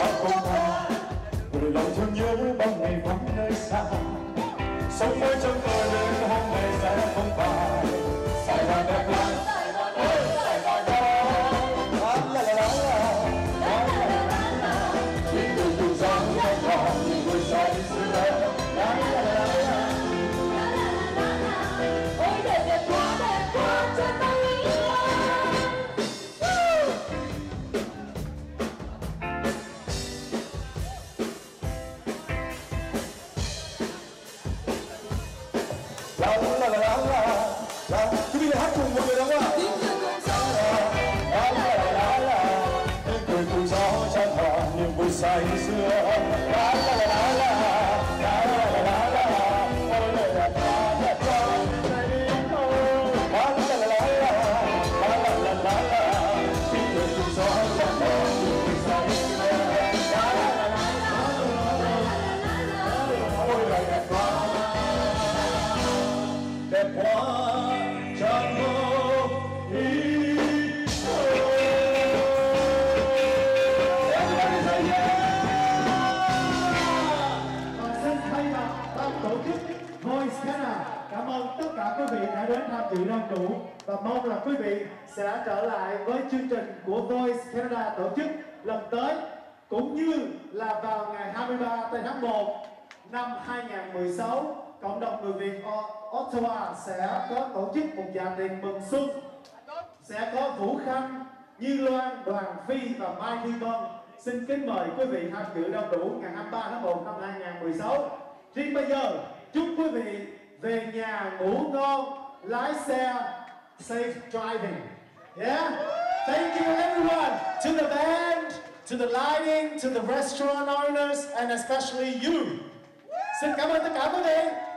Vai, vai. 그리고 학교 모여라와 딩글둥 서천 언니 무사히 수어 dự đông đủ và mong là quý vị sẽ trở lại với chương trình của Voice Canada tổ chức lần tới, cũng như là vào ngày 23 tây tháng 1 năm 2016 cộng đồng người Việt ở Ottawa sẽ có tổ chức một gia đình mừng xuân sẽ có Vũ Khanh, Như Loan, Đoàn Phi và Mai Thi Vân. Xin kính mời quý vị tham dự đông đủ ngày 23 tháng 1 năm 2016. Riêng bây giờ, chúc quý vị về nhà ngủ ngon, lái xe safe driving. Yeah? Thank you everyone, to the band, to the lighting, to the restaurant owners, and especially you. Xin cảm ơn tất cả quý vị.